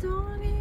Donnie.